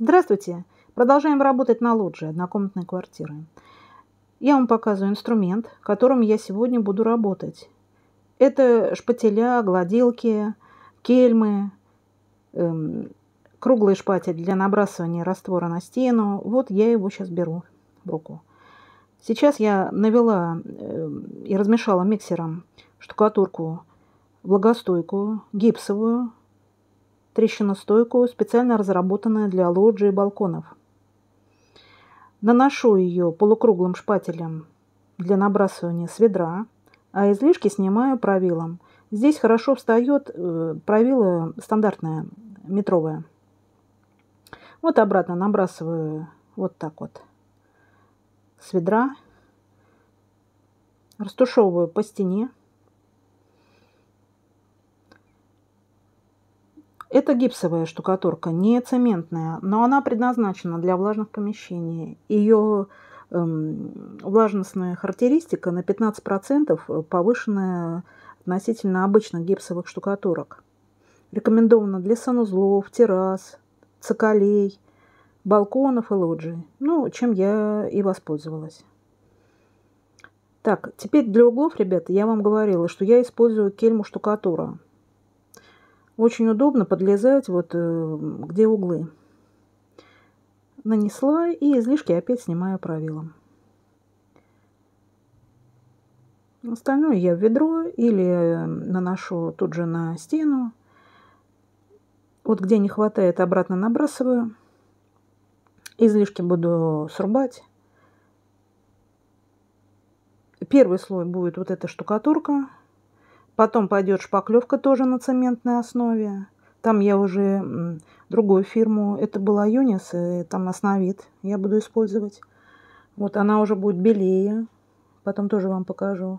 Здравствуйте! Продолжаем работать на лоджии однокомнатной квартиры. Я вам показываю инструмент, которым я сегодня буду работать. Это шпателя, гладилки, кельмы, эм, круглый шпатель для набрасывания раствора на стену. Вот я его сейчас беру в руку. Сейчас я навела э, и размешала миксером штукатурку влагостойкую, гипсовую, трещиностойкую, специально разработанная для лоджии и балконов. Наношу ее полукруглым шпателем для набрасывания с ведра, а излишки снимаю правилом. Здесь хорошо встает э, правило стандартное, метровое. Вот обратно набрасываю вот так вот с ведра, растушевываю по стене. Это гипсовая штукатурка, не цементная, но она предназначена для влажных помещений. Ее эм, влажностная характеристика на 15% повышенная относительно обычных гипсовых штукатурок. Рекомендована для санузлов, террас, цоколей, балконов и лоджий. Ну, чем я и воспользовалась. Так, теперь для углов, ребята, я вам говорила, что я использую кельму штукатура. Очень удобно подлезать вот э, где углы. Нанесла и излишки опять снимаю правилом. Остальное я в ведро или наношу тут же на стену. Вот где не хватает, обратно набрасываю. Излишки буду срубать. Первый слой будет вот эта штукатурка. Потом пойдет шпаклевка тоже на цементной основе. Там я уже другую фирму, это была Юнис, и там основит я буду использовать. Вот она уже будет белее, потом тоже вам покажу.